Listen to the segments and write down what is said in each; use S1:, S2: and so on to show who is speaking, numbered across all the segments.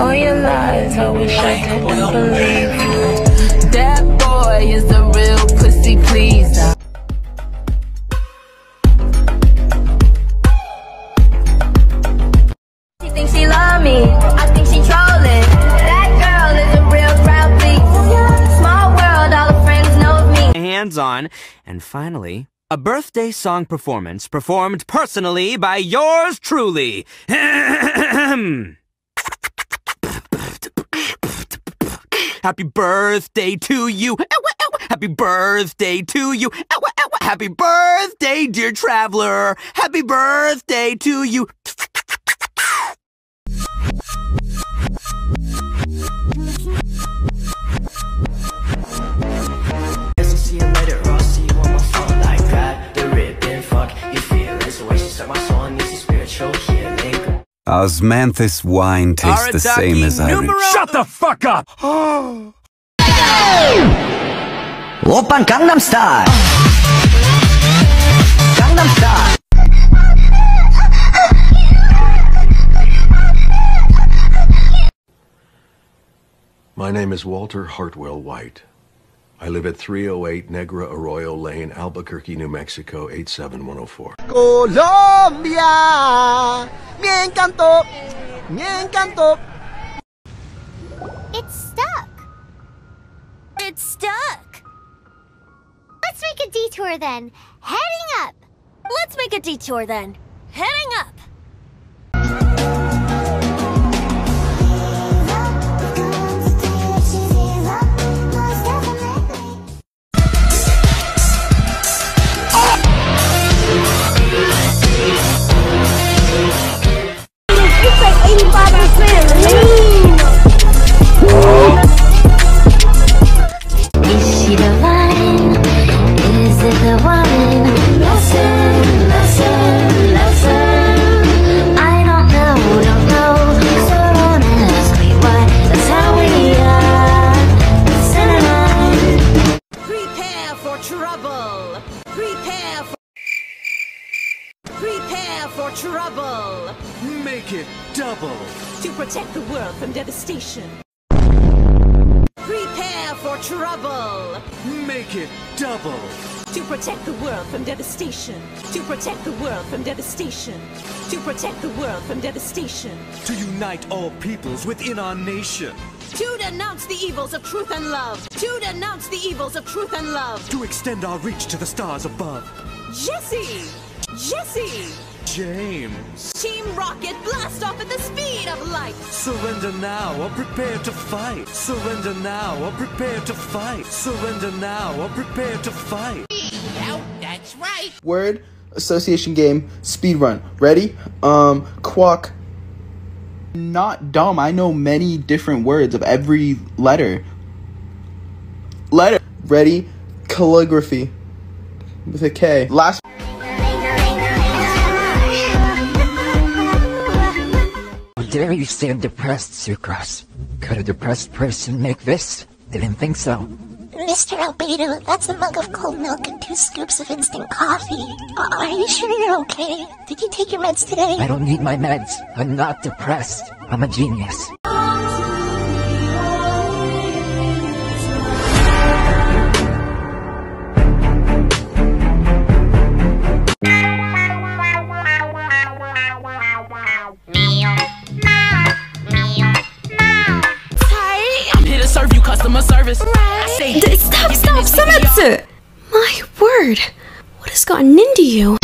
S1: All your lies, I wish I could believe.
S2: That boy is a real pussy pleaser. Of me.
S3: hands on, and finally, a birthday song performance performed personally by yours truly. Happy birthday to you. Happy birthday to you. Happy birthday, dear traveler. Happy birthday to you.
S4: Osmanthus wine tastes the same as Irish.
S3: Shut the fuck up!
S5: Open Gangnam Style! Gangnam Style!
S6: My name is Walter Hartwell White. I live at 308 Negra Arroyo Lane, Albuquerque, New Mexico, 87104.
S7: Colombia, me encantó, me encantó.
S8: It's stuck.
S2: It's stuck.
S8: Let's make a detour then. Heading up.
S2: Let's make a detour then. Heading up. From devastation. Prepare for trouble.
S3: Make it double.
S2: To protect the world from devastation. To protect the world from devastation. To protect the world from devastation.
S3: To unite all peoples within our nation.
S2: To denounce the evils of truth and love. To denounce the evils of truth and love.
S3: To extend our reach to the stars above.
S2: Jesse! Jesse!
S3: James.
S2: Team Rocket blast off at the speed of light.
S3: Surrender now or prepare to fight. Surrender now or prepare to fight. Surrender now or prepare to fight. That's right.
S7: Word association game speed run. Ready? Um, quack. Not dumb. I know many different words of every letter. Letter. Ready? Calligraphy. With a K. Last.
S9: Dare you say I'm depressed, Sucrose? Could a depressed person make this? Didn't think so.
S1: Mr. Albedo, that's a mug of cold milk and two scoops of instant coffee. Are you sure you're okay? Did you take your meds today?
S9: I don't need my meds. I'm not depressed. I'm a genius.
S2: Customer service. I say
S10: Stop, stop, Sametsu! My word, what has gotten into? You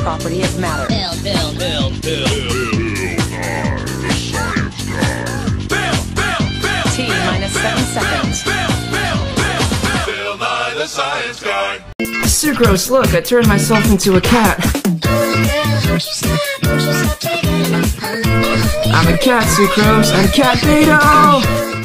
S11: property of matter.
S12: Bill, Bill, Bill, Bill. Bill Nye, the science guy. Bill, Bill, Bill.
S11: T minus seven seconds.
S12: Bill, Bill, Bill, Bill. Bill Nye, the science guy.
S13: Sucrose, look, I turned myself into a cat. I'm a cat, Sucrose. I'm Cat Beto!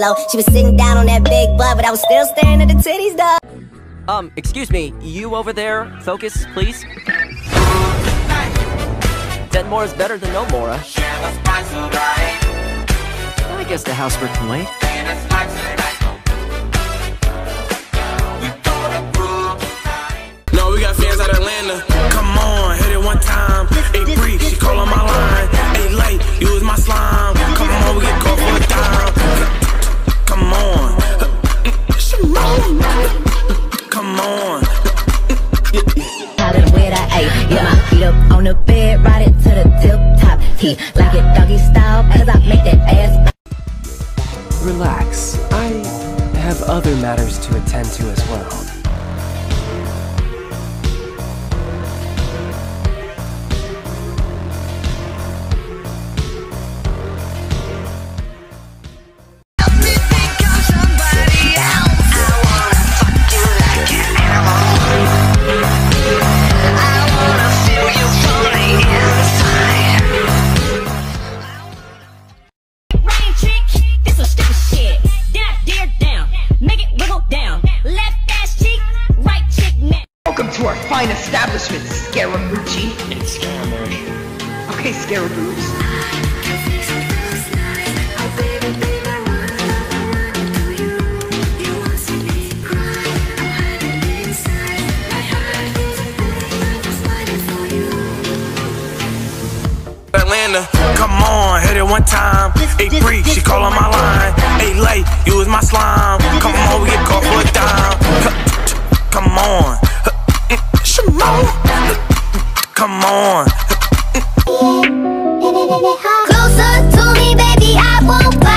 S14: Slow. She was sitting down on that big butt, but I was still staring at the titties, though.
S15: Um, excuse me, you over there, focus, please. Denmore is better than no Mora. I guess the housework can wait.
S16: No, we got fans out Atlanta. Come on, hit it one time. Hey, Bree, she call on my line. Hey, light, you was my slime. On
S14: the bed, ride it to the tip top. He like it doggy style, cause I make that ass.
S17: Relax. I have other matters to attend to as well.
S16: Atlanta, come on, hit it one time. Hey, Bree, she call on my line. Hey, light, you was my slime. Come on, we get caught for a dime. Come on. Shimon. Come on.
S1: Closer to me, baby, I won't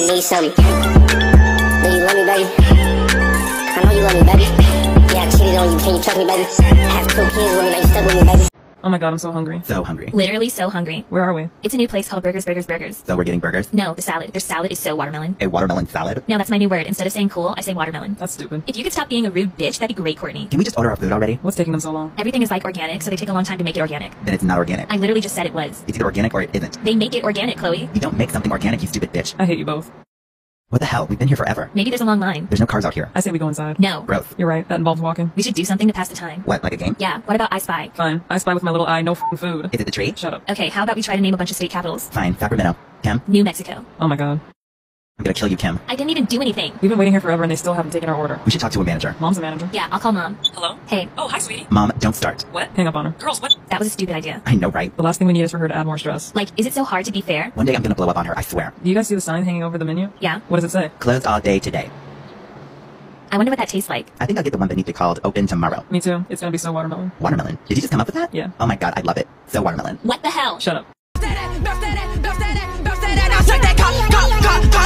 S14: need some. Do you love me, baby? I know you love me, baby. Yeah, I cheated on you. Can you trust me, baby? I have two kids with me. Now you stuck with me, baby.
S13: Oh my god, I'm so hungry.
S18: So hungry.
S10: Literally so hungry.
S13: Where are we?
S10: It's a new place called Burgers, Burgers, Burgers.
S18: So we're getting burgers.
S10: No, the salad. Their salad is so watermelon.
S18: A watermelon salad.
S10: No, that's my new word. Instead of saying cool, I say watermelon.
S13: That's stupid.
S10: If you could stop being a rude bitch, that'd be great, Courtney.
S18: Can we just order our food already?
S13: What's taking them so long?
S10: Everything is like organic, so they take a long time to make it organic.
S18: Then it's not organic.
S10: I literally just said it was.
S18: It's either organic or it isn't.
S10: They make it organic, Chloe.
S18: You don't make something organic, you stupid bitch.
S13: I hate you both.
S18: What the hell? We've been here forever.
S10: Maybe there's a long line.
S18: There's no cars out here.
S13: I say we go inside.
S10: No.
S18: Growth.
S13: You're right. That involves walking.
S10: We should do something to pass the time.
S18: What, like a game?
S10: Yeah. What about I Spy?
S13: Fine. I spy with my little eye. No f***ing food.
S18: Is it the tree?
S13: Shut up.
S10: Okay, how about we try to name a bunch of state capitals?
S18: Fine. Sacramento. Cam?
S10: New Mexico.
S13: Oh my god.
S18: I'm gonna kill you, Kim.
S10: I didn't even do anything.
S13: We've been waiting here forever and they still haven't taken our order.
S18: We should talk to a manager.
S13: Mom's a manager.
S10: Yeah, I'll call mom.
S13: Hello?
S10: Hey.
S13: Oh, hi, sweetie.
S18: Mom, don't start.
S13: What? Hang up on her. Girls, what?
S10: That was a stupid idea.
S18: I know, right?
S13: The last thing we need is for her to add more stress.
S10: Like, is it so hard to be fair?
S18: One day I'm gonna blow up on her, I swear.
S13: Do you guys see the sign hanging over the menu?
S10: Yeah.
S13: What does it say?
S18: Closed all day today.
S10: I wonder what that tastes like.
S18: I think I'll get the one beneath it called Open Tomorrow.
S13: Me too. It's gonna be so watermelon.
S18: Watermelon. Did you just come up with that?
S13: Yeah.
S18: Oh my god, I love it. So watermelon.
S10: What the hell?
S13: Shut up.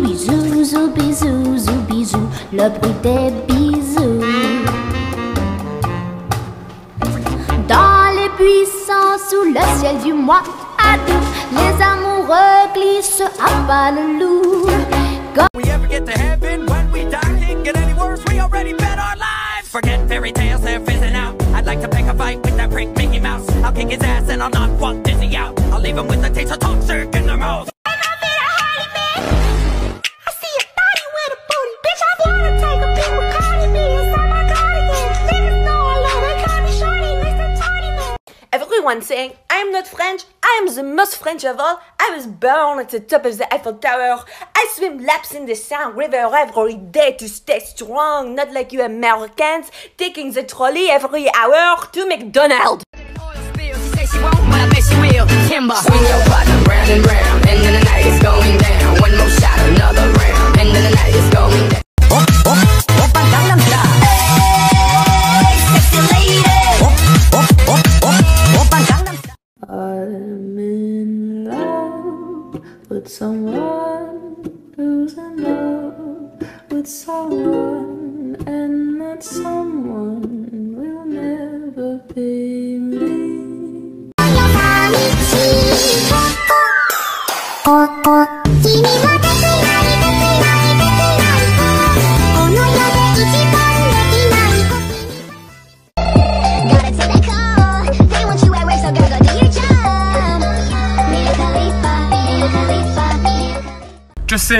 S17: Zooby zooby zoo, zooby zoo, zooby zoo. Le bruit des bisous. Dans les buissons, sous le ciel du mois d'août, les amoureux glissent à pas le loup.
S19: We ever get to heaven when we die? Can't get any worse, we already bet our lives. Forget fairy tales, they're fizzing out. I'd like to pick a fight with that prick Mickey Mouse. I'll kick his ass and I'll knock Walt Disney out. I'll leave him with a taste of toxic in their mouth.
S20: Everyone saying, I am not French, I am the most French of all. I was born at the top of the Eiffel Tower. I swim laps in the Seine River every day to stay strong, not like you Americans taking the trolley every hour to McDonald's.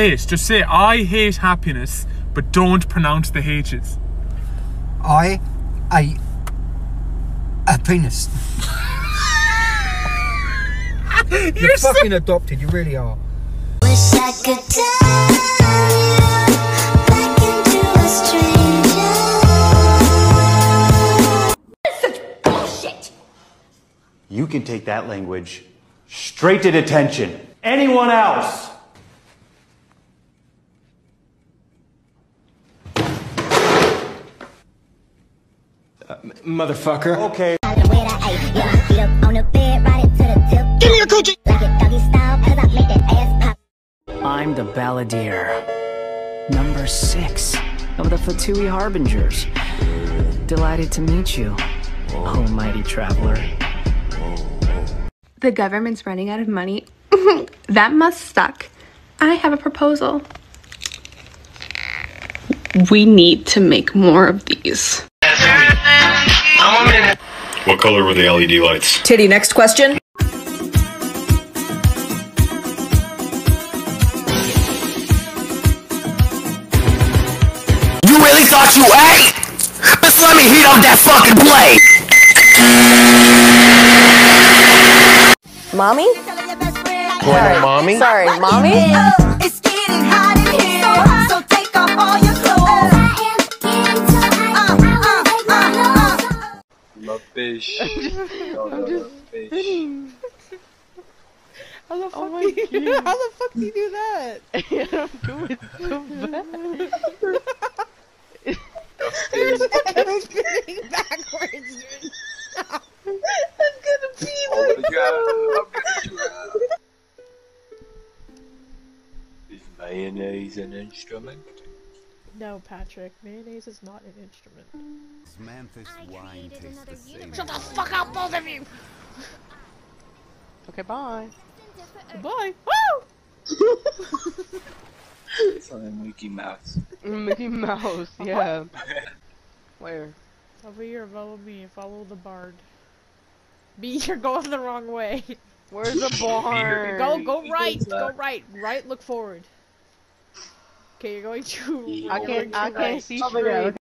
S2: Say it. Just say I hate happiness, but don't pronounce the H's.
S21: I ate a penis. You're fucking adopted, you really are.
S17: Wish I could turn you back into a stranger.
S22: Bullshit.
S1: You can take that language straight to detention. Anyone else?
S21: Motherfucker.
S1: Okay.
S14: Give me a coochie. Like it doggy style, cause I make that ass pop.
S23: I'm the Balladeer, number six of the Fatui Harbingers. Delighted to meet you, almighty traveler.
S24: The government's running out of money. that must suck. I have a proposal. We need to make more of these.
S25: What color were the LED lights?
S26: Titty, next question.
S27: You really thought you ate? Just let me heat up that fucking plate.
S26: Mommy?
S27: Sorry, mommy?
S26: Sorry, mommy?
S22: It's getting hot in here, so take off all your clothes.
S28: Ma pêche.
S29: I'm just spitting. How the oh fuck do you, how the fuck do you do that? I'm doing so bad. I'm spitting backwards. I'm gonna pee
S28: Oh my god,
S29: myself.
S28: Is mayonnaise an instrument?
S2: No, Patrick. Mayonnaise is not an instrument.
S4: Mantis wine tastes the same.
S2: Shut the fuck up, both of you! okay, bye. Bye. Woo!
S29: It's like Mickey Mouse.
S2: Mickey Mouse, yeah. Where? Over here, follow me. Follow the bard. B, you're going the wrong way. Where's the barn? Go, go right. Go right. Right. Look forward. Okay, you're going to.
S29: I can't-
S2: going
S29: I can't see Over straight.